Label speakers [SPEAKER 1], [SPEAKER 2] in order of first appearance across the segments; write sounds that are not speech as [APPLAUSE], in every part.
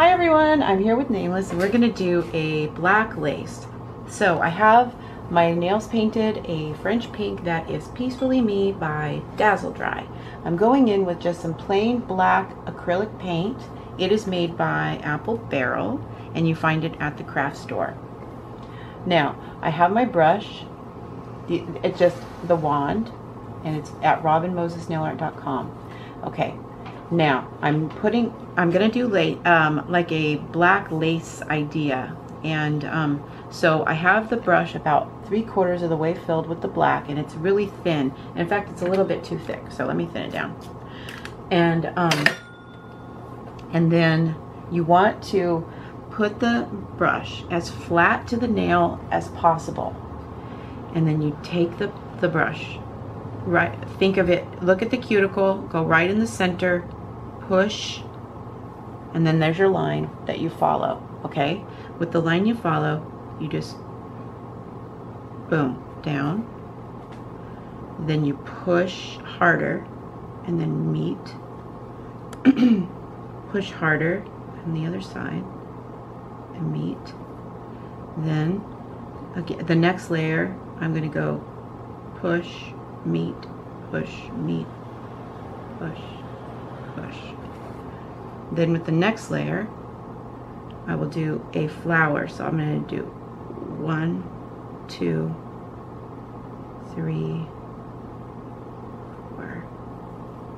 [SPEAKER 1] Hi everyone, I'm here with Nameless and we're going to do a black lace. So I have my nails painted a French pink that is Peacefully Me by Dazzle Dry. I'm going in with just some plain black acrylic paint. It is made by Apple Barrel and you find it at the craft store. Now, I have my brush. It's just the wand and it's at robinmosesnailart.com. Okay, now I'm putting, I'm gonna do late, um, like a black lace idea. And um, so I have the brush about three quarters of the way filled with the black and it's really thin. In fact, it's a little bit too thick. So let me thin it down. And, um, and then you want to put the brush as flat to the nail as possible. And then you take the, the brush, right, think of it, look at the cuticle, go right in the center, push, and then there's your line that you follow, okay? With the line you follow, you just, boom, down. Then you push harder, and then meet. [CLEARS THROAT] push harder on the other side, and meet. Then, again, the next layer, I'm gonna go push, meet, push, meet, push, push. Then with the next layer, I will do a flower. So I'm going to do one, two, three, four,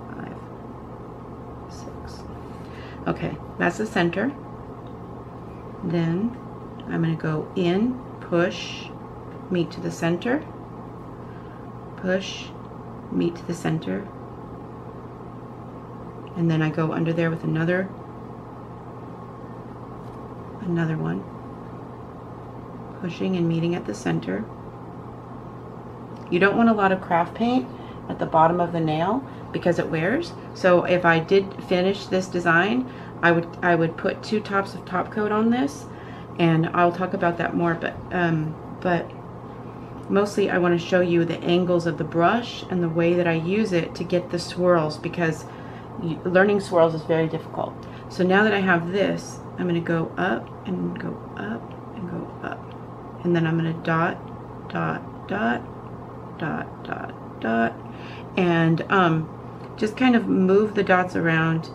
[SPEAKER 1] five, six. Okay, that's the center. Then I'm going to go in, push, meet to the center, push, meet to the center, and then I go under there with another another one pushing and meeting at the center. You don't want a lot of craft paint at the bottom of the nail because it wears. So if I did finish this design I would I would put two tops of top coat on this and I'll talk about that more but um, but mostly I want to show you the angles of the brush and the way that I use it to get the swirls because learning swirls is very difficult. So now that I have this, I'm going to go up and go up and go up. And then I'm going to dot, dot, dot, dot, dot, dot. And um, just kind of move the dots around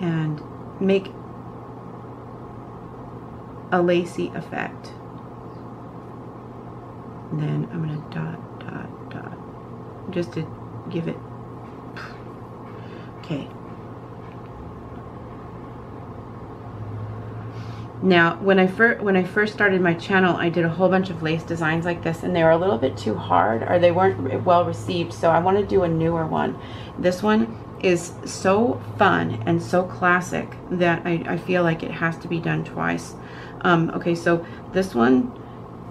[SPEAKER 1] and make a lacy effect. And then I'm going to dot, dot, dot, just to give it Okay. Now, when I first when I first started my channel, I did a whole bunch of lace designs like this, and they were a little bit too hard, or they weren't well received. So I want to do a newer one. This one is so fun and so classic that I, I feel like it has to be done twice. Um, okay, so this one,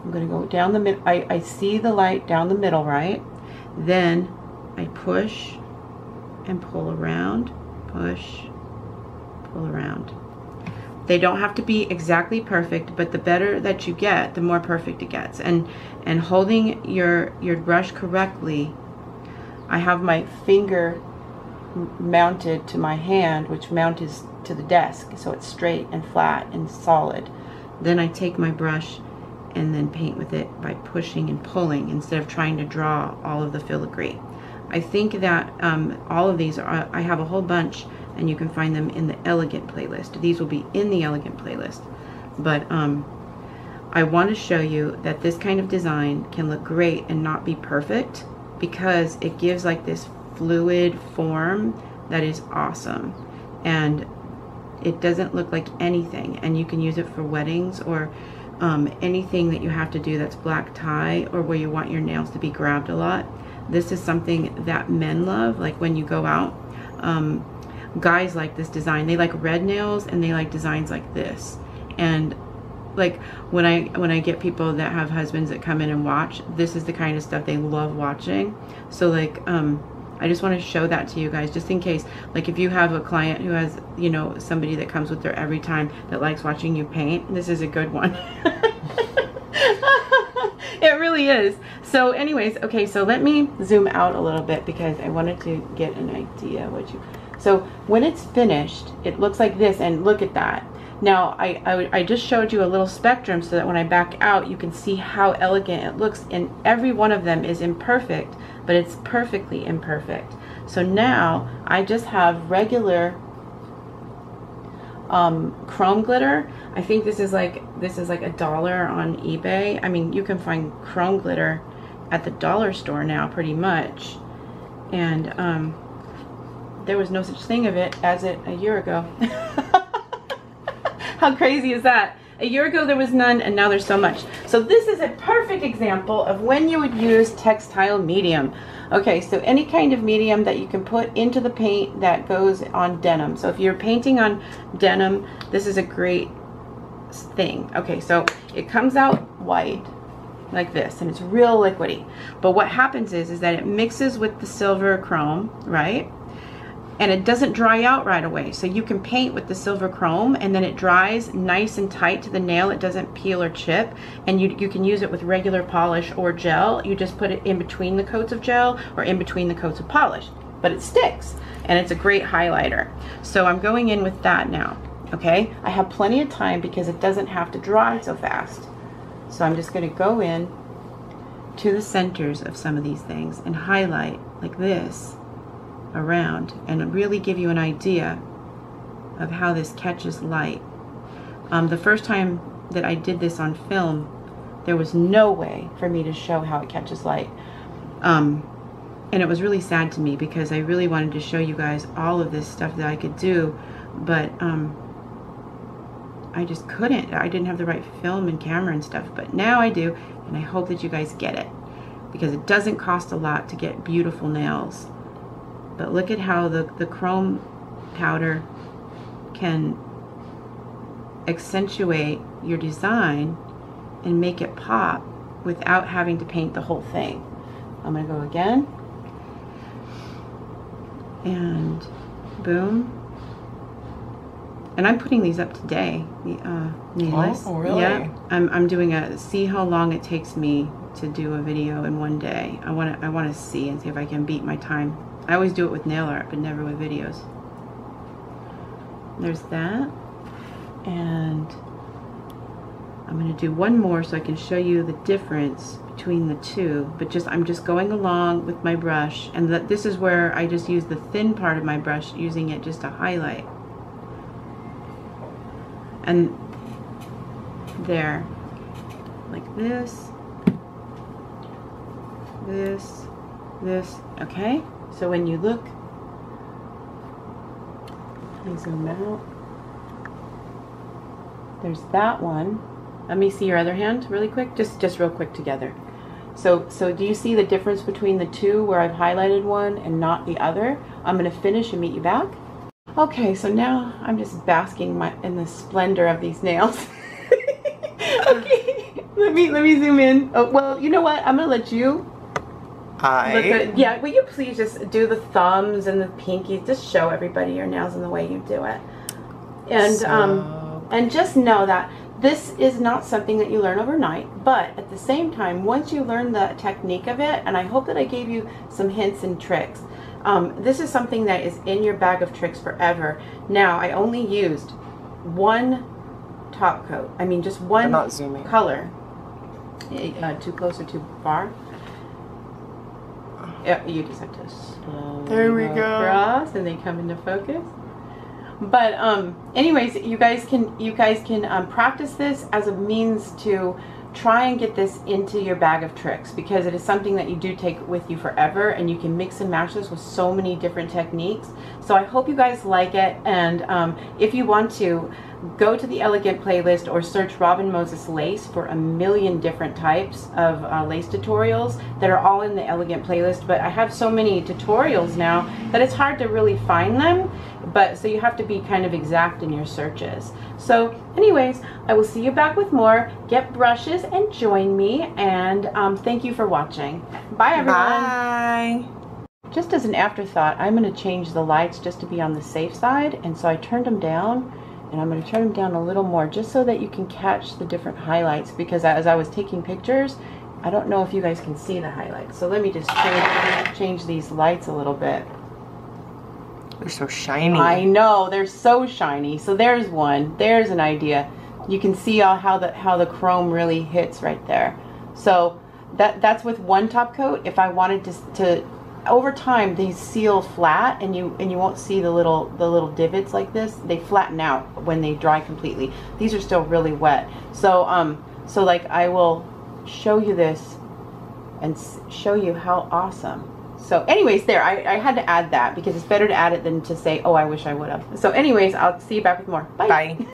[SPEAKER 1] I'm gonna go down the mid. I, I see the light down the middle, right? Then I push and pull around, push, pull around. They don't have to be exactly perfect, but the better that you get, the more perfect it gets. And and holding your your brush correctly, I have my finger mounted to my hand, which mounts to the desk, so it's straight and flat and solid. Then I take my brush and then paint with it by pushing and pulling instead of trying to draw all of the filigree. I think that um, all of these, are, I have a whole bunch and you can find them in the Elegant playlist. These will be in the Elegant playlist. But um, I want to show you that this kind of design can look great and not be perfect because it gives like this fluid form that is awesome. And it doesn't look like anything. And you can use it for weddings or um, anything that you have to do that's black tie or where you want your nails to be grabbed a lot this is something that men love, like when you go out. Um, guys like this design. They like red nails and they like designs like this. And like when I when I get people that have husbands that come in and watch, this is the kind of stuff they love watching. So like um I just want to show that to you guys just in case like if you have a client who has you know somebody that comes with her every time that likes watching you paint this is a good one [LAUGHS] it really is. So anyways, okay, so let me zoom out a little bit because I wanted to get an idea what you, so when it's finished, it looks like this and look at that. Now, I, I, I, just showed you a little spectrum so that when I back out, you can see how elegant it looks. And every one of them is imperfect, but it's perfectly imperfect. So now I just have regular um, chrome glitter. I think this is like this is like a dollar on eBay. I mean, you can find chrome glitter at the dollar store now pretty much. And um, there was no such thing of it as it a year ago. [LAUGHS] How crazy is that? A year ago there was none and now there's so much. So this is a perfect example of when you would use textile medium. Okay, so any kind of medium that you can put into the paint that goes on denim. So if you're painting on denim, this is a great thing. Okay, so it comes out white like this and it's real liquidy. But what happens is, is that it mixes with the silver chrome, right? And it doesn't dry out right away. So you can paint with the silver chrome and then it dries nice and tight to the nail. It doesn't peel or chip and you, you can use it with regular polish or gel. You just put it in between the coats of gel or in between the coats of polish, but it sticks and it's a great highlighter. So I'm going in with that now, okay? I have plenty of time because it doesn't have to dry so fast. So I'm just gonna go in to the centers of some of these things and highlight like this around and really give you an idea of how this catches light. Um, the first time that I did this on film, there was no way for me to show how it catches light. Um, and it was really sad to me because I really wanted to show you guys all of this stuff that I could do, but um, I just couldn't. I didn't have the right film and camera and stuff, but now I do, and I hope that you guys get it because it doesn't cost a lot to get beautiful nails. But look at how the, the chrome powder can accentuate your design and make it pop without having to paint the whole thing. I'm going to go again. And boom. And I'm putting these up today, uh, needless.
[SPEAKER 2] Oh, really?
[SPEAKER 1] Yeah. I'm, I'm doing a, see how long it takes me to do a video in one day. I want to, I want to see and see if I can beat my time I always do it with nail art, but never with videos. There's that. And I'm going to do one more so I can show you the difference between the two. But just I'm just going along with my brush. And that this is where I just use the thin part of my brush, using it just to highlight. And there. Like this. This. This. Okay? So when you look, I zoom out. There's that one. Let me see your other hand really quick, just just real quick together. So, so do you see the difference between the two where I've highlighted one and not the other? I'm going to finish and meet you back. Okay, so now I'm just basking my, in the splendor of these nails. [LAUGHS] okay, [LAUGHS] let me let me zoom in. Oh, well, you know what? I'm going to let you Yeah, will you please just do the thumbs and the pinkies? Just show everybody your nails and the way you do it. And so... um, and just know that this is not something that you learn overnight, but at the same time, once you learn the technique of it, and I hope that I gave you some hints and tricks, um, this is something that is in your bag of tricks forever. Now, I only used one top coat. I mean, just one color. Uh, too close or too far? Yeah, you just have to slowly
[SPEAKER 2] there we go,
[SPEAKER 1] across, and they come into focus. But um, anyways, you guys can you guys can um, practice this as a means to try and get this into your bag of tricks because it is something that you do take with you forever and you can mix and match this with so many different techniques. So I hope you guys like it and um, if you want to, go to the Elegant playlist or search Robin Moses Lace for a million different types of uh, lace tutorials that are all in the Elegant playlist. But I have so many tutorials now that it's hard to really find them. But so you have to be kind of exact in your searches. So anyways, I will see you back with more. Get brushes and join me. And um, thank you for watching. Bye everyone.
[SPEAKER 2] Bye.
[SPEAKER 1] Just as an afterthought, I'm going to change the lights just to be on the safe side. And so I turned them down and I'm going to turn them down a little more just so that you can catch the different highlights because as I was taking pictures I don't know if you guys can see the highlights. So let me just change, change these lights a little bit.
[SPEAKER 2] They're so shiny.
[SPEAKER 1] I know they're so shiny. So there's one. There's an idea. You can see how the how the chrome really hits right there. So that that's with one top coat. If I wanted to to over time these seal flat and you and you won't see the little the little divots like this. They flatten out when they dry completely. These are still really wet. So um so like I will show you this and show you how awesome so anyways, there, I, I had to add that because it's better to add it than to say, oh, I wish I would have. So anyways, I'll see you back with more. Bye.
[SPEAKER 2] Bye.